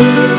thank you.